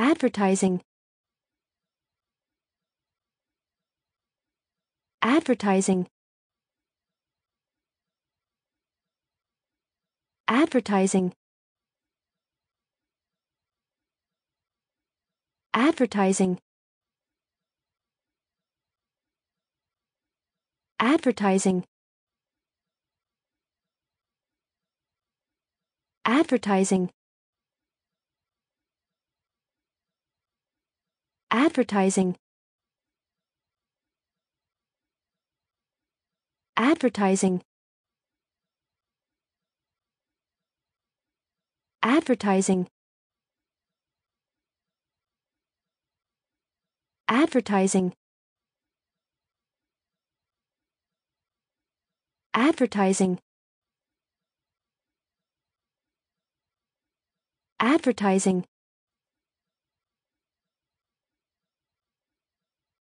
advertising. Advertising. Advertising. Advertising. Advertising. Advertising advertising. Advertising. Advertising. Advertising. Advertising. Advertising